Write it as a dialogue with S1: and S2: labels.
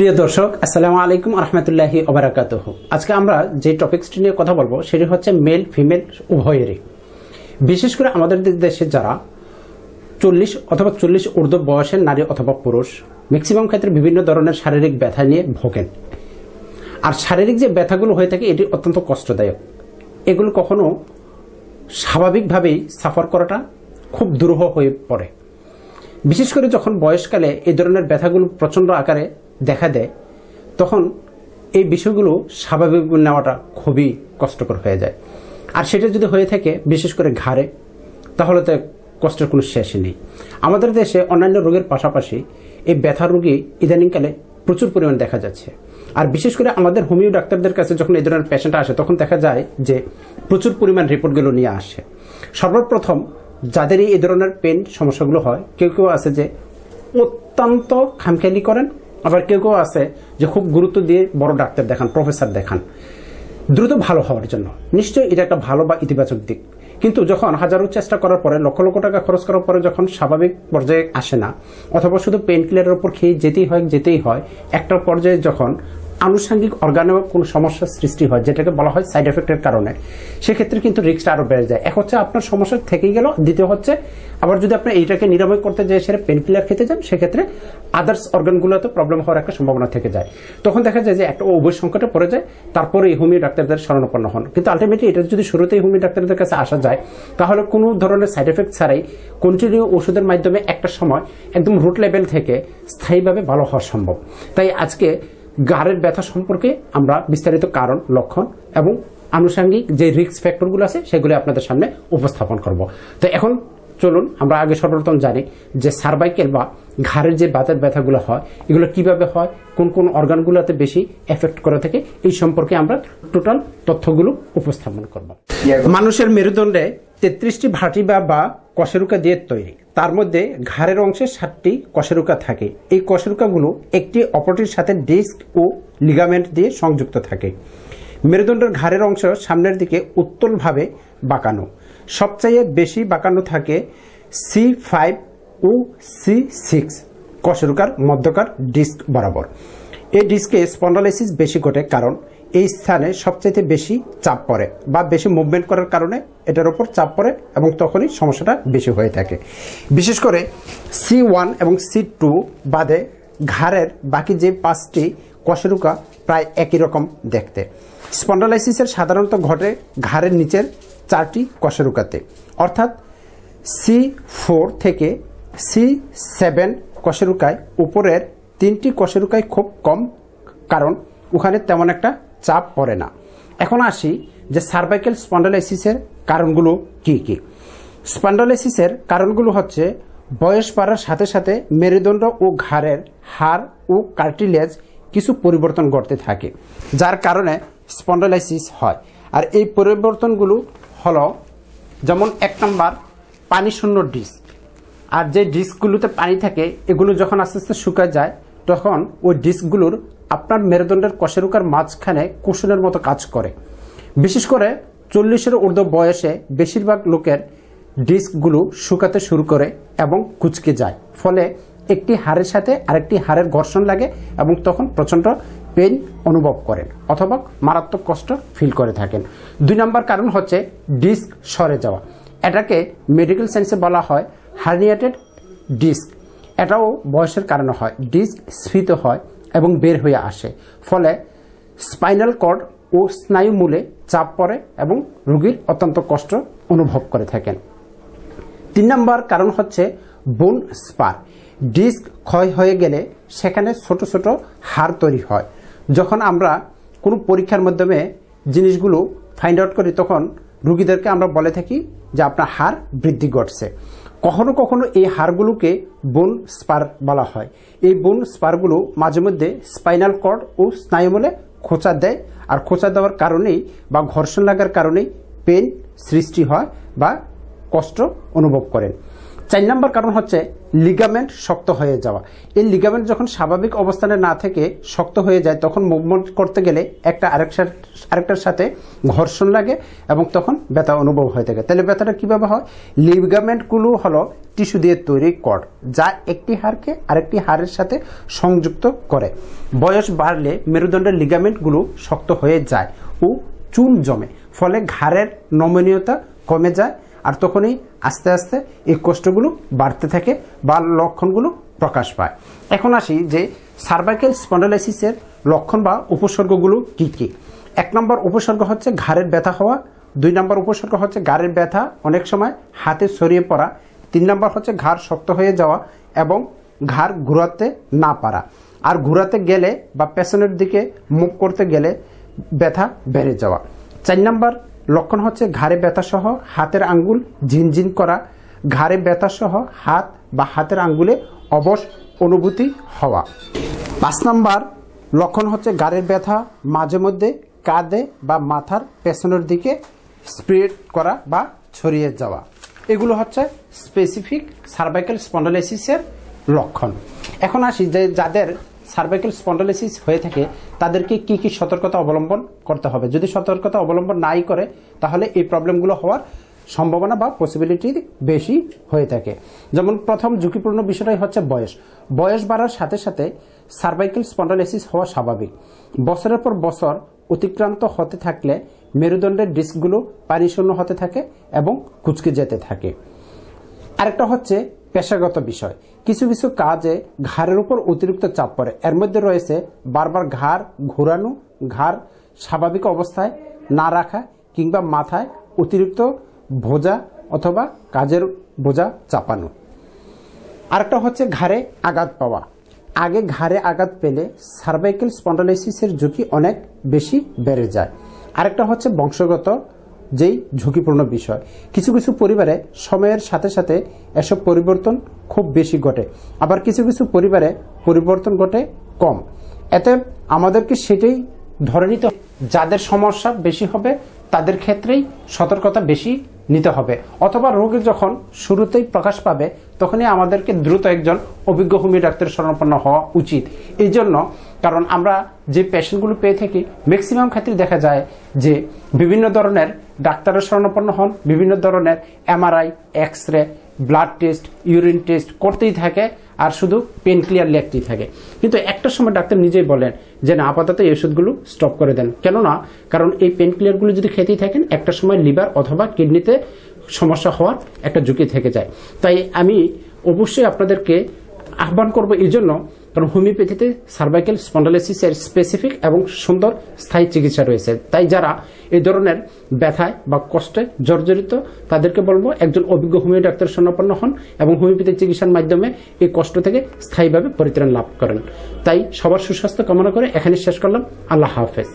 S1: প্রিয় দর্শক, আসসালামু আলাইকুম রহমতুল্লাহি ওবরাকাত আজকে আমরা যে টপিকসটি নিয়ে কথা বলব, সেটি হচ্ছে মেল ফিমেল উভয়েরই। বিশেষ করে আমাদের দেশে যারা চল্লিশ অথবা চল্লিশ ঊর্ধ্ব বয়সের নারী অথবা পুরুষ ম্যাক্সিমাম ক্ষেত্রে বিভিন্ন ধরনের শারীরিক ব্যথা নিয়ে ভোগেন। আর শারীরিক যে ব্যথাগুলো হয়ে থাকে, এটি অত্যন্ত কষ্টদায়ক। এগুলো কখনো স্বাভাবিকভাবেই সাফার করাটা খুব দুরূহ হয়ে পড়ে। বিশেষ করে যখন বয়সকালে এই ধরনের ব্যথাগুলো প্রচণ্ড আকারে দেখা দেয়, তখন এই বিষয়গুলো স্বাভাবিক নেওয়াটা খুবই কষ্টকর হয়ে যায়। আর সেটা যদি হয়ে থাকে, বিশেষ করে ঘাড়ে, তাহলে তো কষ্টের কোনো শেষই নেই। আমাদের দেশে অন্যান্য রোগের পাশাপাশি এই ব্যথা রোগী ইদানিংকালে প্রচুর পরিমাণ দেখা যাচ্ছে। আর বিশেষ করে আমাদের হোমিও ডাক্তারদের কাছে যখন এই ধরনের পেশেন্ট আসে, তখন দেখা যায় যে প্রচুর পরিমাণ রিপোর্টগুলো নিয়ে আসে। সর্বপ্রথম যাদের এই ধরনের পেন সমস্যাগুলো হয়, কেউ কেউ আছে যে অত্যন্ত খামখেয়ালি করেন আবার কেউ কেউ আছে যে খুব গুরুত্ব দিয়ে বড় ডাক্তার দেখান, প্রফেসর দেখান। দ্রুত ভালো হওয়ার জন্য। নিশ্চয়ই এটা একটা ভালো বা ইতিবাচক দিক। কিন্তু যখন হাজারো চেষ্টা করার পরে, লক্ষ লক্ষ টাকা খরচ করার পরে যখন স্বাভাবিক পর্যায়ে আসে না, অথবা শুধু পেন কিলারের উপর খেয়ে যেতেই হয় যেতেই হয়, একটা পর্যায়ে যখন আনুষঙ্গিক অর্গানেও কোনো সমস্যার সৃষ্টি হয়, যেটাকে বলা হয় সাইড এফেক্টের কারণে। সেক্ষেত্রে কিন্তু রিস্কটা আরও বেড়ে যায়। এক হচ্ছে আপনার সমস্যা থেকেই গেল, দ্বিতীয় হচ্ছে আবার যদি আপনি এইটাকে নিরাময় করতে যায় সেটা পেন কিলার খেতে যান, সেক্ষেত্রে আদার্স অর্গানগুলোতে প্রবলেম হওয়ার একটা সম্ভাবনা থেকে যায়। তখন দেখা যায় যে একটা উভয় সংকটে পড়ে যায়, তারপরে এই হোমিও ডাক্তারদের শরণাপন্ন হন। কিন্তু আলটিমেটলি এটা যদি শুরুতেই হোমিও ডাক্তারদের কাছে আসা যায়, তাহলে কোনো ধরনের সাইড এফেক্ট ছাড়াই কন্টিনিউ ওষুধের মাধ্যমে একটা সময় একদম রুট লেভেল থেকে স্থায়ীভাবে ভালো হওয়া সম্ভব। তাই আজকে গাড়ের ব্যথা সম্পর্কে আমরা বিস্তারিত কারণ, লক্ষণ এবং আনুষঙ্গিক যে রিস্ক ফ্যাক্টরগুলো আছে, সেগুলো আপনাদের সামনে উপস্থাপন করব। তো এখন চলুন, আমরা আগে সর্বপ্রথম জানি যে সার্ভাইকেল বা ঘাড়ের যে বাতের ব্যথাগুলো হয়, এগুলো কীভাবে হয়, কোন কোন অর্গানগুলোতে বেশি এফেক্ট করে থাকে, এই সম্পর্কে আমরা টোটাল তথ্যগুলো উপস্থাপন করব। মানুষের মেরুদণ্ডে তেত্রিশটি ভাটিবা বা কশেরুকা দিয়ে তৈরি। তার মধ্যে ঘাড়ের অংশে সাতটি কশেরুকা থাকে। এই কশেরুকাগুলো একটি অপরটির সাথে ডিস্ক ও লিগামেন্ট দিয়ে সংযুক্ত থাকে। মেরুদণ্ডের ঘাড়ের অংশ সামনের দিকে উত্তলভাবে বাঁকানো। সবচেয়ে বেশি বাঁকানো থাকে সি ফাইভ ও সি সিক্স। কশেরুকার মধ্যকার ডিস্ক বরাবর। এই ডিস্কে স্পন্ডালাইসিস বেশি ঘটে কারণ এই স্থানে সবচেয়ে বেশি চাপ পড়ে বা বেশি মুভমেন্ট করার কারণে এটার উপর চাপ পড়ে এবং তখনই সমস্যাটা বেশি হয়ে থাকে। বিশেষ করে সি ওয়ান এবং সি টু বাদে ঘাড়ের বাকি যে পাঁচটি কশেরুকা প্রায় একই রকম দেখতে। স্পন্ডালাইসিসের সাধারণত ঘটে ঘাড়ের নিচের চারটি কশেরুকাতে অর্থাৎ সি ফোর থেকে সি সেভেন কশেরুকায় উপরের তিনটি কশেরুকায় খুব কম, কারণ ওখানে তেমন একটা চাপ পড়ে না। এখন আসি যে সার্ভাইকেল স্পন্ডালাইসিসের কারণগুলো কি কি। স্পন্ডালাইসিসের কারণগুলো হচ্ছে বয়স বাড়ার সাথে সাথে মেরুদণ্ড ও ঘাড়ের হাড় ও কার্টিলেজ কিছু পরিবর্তন ঘটতে থাকে, যার কারণে স্পন্ডালাইসিস হয়। আর এই পরিবর্তনগুলো হলো যেমন এক নম্বর পানি শূন্য ডিস্ক আর যে ডিস্কগুলোতে পানি থাকে, এগুলো যখন আস্তে আস্তে শুকায় যায় তখন ওই ডিস্কগুলোর আপনার মেরুদণ্ডের কশেরুকার মাঝখানে কুশনের মতো কাজ করে। বিশেষ করে চল্লিশের ঊর্ধ্ব বয়সে বেশিরভাগ লোকের ডিস্কগুলো শুকাতে শুরু করে এবং কুচকে যায়। ফলে একটি হাড়ের সাথে আরেকটি হাড়ের ঘর্ষণ লাগে এবং তখন প্রচণ্ড পেন অনুভব করেন অথবা মারাত্মক কষ্ট ফিল করে থাকেন। দুই নম্বর কারণ হচ্ছে ডিস্ক সরে যাওয়া। এটাকে মেডিকেল সায়েন্সে বলা হয় হার্নিয়েটেড ডিস্ক। এটাও বয়সের কারণে হয় ডিস্ক স্ফীত হয় এবং বের হয়ে আসে। ফলে স্পাইনাল কর্ড ও স্নায়ু মূলে চাপ পড়ে এবং রোগীর অত্যন্ত কষ্ট অনুভব করে থাকেন। তিন নম্বর কারণ হচ্ছে বোন স্পার ডিস্ক ক্ষয় হয়ে গেলে সেখানে ছোট ছোট হাড় তৈরি হয়। যখন আমরা কোনো পরীক্ষার মাধ্যমে জিনিসগুলো ফাইন্ড আউট করি, তখন রুগীদেরকে আমরা বলে থাকি যে আপনার হার বৃদ্ধি ঘটছে। কখনো কখনো এই হাড়গুলোকে বোন স্পার বলা হয়। এই বোন স্পারগুলো মাঝে মধ্যে স্পাইনাল কর্ড ও স্নায়ুমলে খোঁচা দেয় আর খোঁচা দেওয়ার কারণেই বা ঘর্ষণ লাগার কারণেই পেন সৃষ্টি হয় বা কষ্ট অনুভব করেন। চার নম্বর কারণ হচ্ছে লিগামেন্ট শক্ত হয়ে যাওয়া। এই লিগামেন্ট যখন স্বাভাবিক অবস্থানে না থেকে শক্ত হয়ে যায়, তখন মুভমেন্ট করতে গেলে একটা আরেকটার আরেকটার সাথে ঘর্ষণ লাগে এবং তখন ব্যথা অনুভব হয়ে থাকে। তাহলে ব্যথাটা কীভাবে হয়? লিগামেন্টগুলো হলো টিস্যু দিয়ে তৈরি কর যা একটি হাড়কে আরেকটি হাড়ের সাথে সংযুক্ত করে। বয়স বাড়লে মেরুদণ্ডের লিগামেন্টগুলো শক্ত হয়ে যায় ও চুন জমে, ফলে ঘাড়ের নমনীয়তা কমে যায় আর তখনই আস্তে আস্তে এই কষ্টগুলো বাড়তে থাকে বা লক্ষণগুলো প্রকাশ পায়। এখন আসি যে সার্ভাইকেল স্পন্ডালাইসিসের লক্ষণ বা উপসর্গগুলো কি কি? এক নম্বর উপসর্গ হচ্ছে ঘাড়ের ব্যথা হওয়া, দুই নম্বর উপসর্গ হচ্ছে ঘাড়ের ব্যথা, অনেক সময় হাতে ছড়িয়ে পড়া, তিন নম্বর হচ্ছে ঘাড় শক্ত হয়ে যাওয়া এবং ঘাড় ঘুরাতে না পারা। আর ঘুরাতে গেলে বা পেছনের দিকে মুখ করতে গেলে ব্যথা বেড়ে যাওয়া। চার নম্বর লক্ষণ হচ্ছে ঘাড়ে ব্যথাসহ হাতের আঙ্গুল ঝিনঝিন করা, ঘাড়ে ব্যথাসহ হাত বা হাতের আঙ্গুলে অবশ অনুভূতি হওয়া। পাঁচ নম্বর লক্ষণ হচ্ছে ঘাড়ের ব্যথা, মাঝে মধ্যে কাঁধে বা মাথার পেছনের দিকে স্প্রেড করা বা ছড়িয়ে যাওয়া। এগুলো হচ্ছে স্পেসিফিক সার্ভাইকাল স্পন্ডালাইসিসের লক্ষণ। এখন আসি যে যাদের সার্ভাইকাল স্পন্ডালাইসিস হয়ে থাকে, তাদেরকে কি কি সতর্কতা অবলম্বন করতে হবে? যদি সতর্কতা অবলম্বন নাই করে, তাহলে এই প্রবলেমগুলো হওয়ার সম্ভাবনা বা পসিবিলিটি বেশি হয়ে থাকে। যেমন প্রথম ঝুঁকিপূর্ণ বিষয়টাই হচ্ছে বয়স। বয়স বাড়ার সাথে সাথে সার্ভাইকাল স্পন্ডালাইসিস হওয়া স্বাভাবিক। বছরের পর বছর অতিক্রান্ত হতে থাকলে মেরুদণ্ডের ডিস্কগুলো পানিশূন্য হতে থাকে এবং কুচকে যেতে থাকে। আরেকটা হচ্ছে পেশাগত বিষয়। কিছু কিছু কাজে ঘাড়ের উপর অতিরিক্ত চাপ পড়ে। এর মধ্যে রয়েছে বারবার ঘাড় ঘোরানো, ঘাড় স্বাভাবিক অবস্থায় না রাখা কিংবা মাথায় অতিরিক্ত বোঝা অথবা কাজের বোঝা চাপানো। আরেকটা হচ্ছে ঘাড়ে আঘাত পাওয়া। আগে ঘাড়ে আঘাত পেলে সার্ভাইকেল স্পন্ডালাইসিসের ঝুঁকি অনেক বেশি বেড়ে যায়। আরেকটা হচ্ছে বংশগত যেই ঝুঁকিপূর্ণ বিষয়। কিছু কিছু পরিবারে সময়ের সাথে সাথে এসব পরিবর্তন খুব বেশি ঘটে। আবার কিছু কিছু পরিবারে পরিবর্তন ঘটে কম। এতে আমাদেরকে সেটাই ধরে নিতে। যাদের সমস্যা বেশি হবে, তাদের ক্ষেত্রেই সতর্কতা বেশি নিতে হবে। অথবা রোগী যখন শুরুতেই প্রকাশ পাবে, তখনই আমাদেরকে দ্রুত একজন অভিজ্ঞ হোমিও ডাক্তারের শরণাপন্ন হওয়া উচিত। এই জন্য কারণ আমরা যে পেশেন্টগুলো পেয়ে থাকি ম্যাক্সিমাম ক্ষেত্রে দেখা যায় যে বিভিন্ন ধরনের ডাক্তারের শরণাপন্ন হন, বিভিন্ন ধরনের MRI X ray blood test urine test করতেই থাকে আর শুধু পেন ক্লিয়ার লেখতেই থাকে। কিন্তু একটা সময় ডাক্তার নিজেই বলেন যে, না, আপাতত এই ওষুধগুলো স্টপ করে দেন। কেননা, কারণ এই পেন ক্লিয়ারগুলো যদি খেতেই থাকেন, একটা সময় লিভার অথবা কিডনিতে সমস্যা হওয়ার একটা ঝুঁকি থেকে যায়। তাই আমি অবশ্যই আপনাদেরকে আহ্বান করব এই জন্য কারণ হোমিওপ্যাথিতে সার্ভাইকেল স্পন্ডালাইসিসের স্পেসিফিক এবং সুন্দর স্থায়ী চিকিৎসা রয়েছে। তাই যারা এই ধরনের ব্যথায় বা কষ্টে জর্জরিত, তাদেরকে বলব একজন অভিজ্ঞ হোমিও ডাক্তার সম্পন্ন হন এবং হোমিওপ্যাথি চিকিৎসার মাধ্যমে এই কষ্ট থেকে স্থায়ীভাবে পরিত্রাণ লাভ করেন। তাই সবার সুস্বাস্থ্য কামনা করে এখানে শেষ করলাম। আল্লাহ হাফেজ।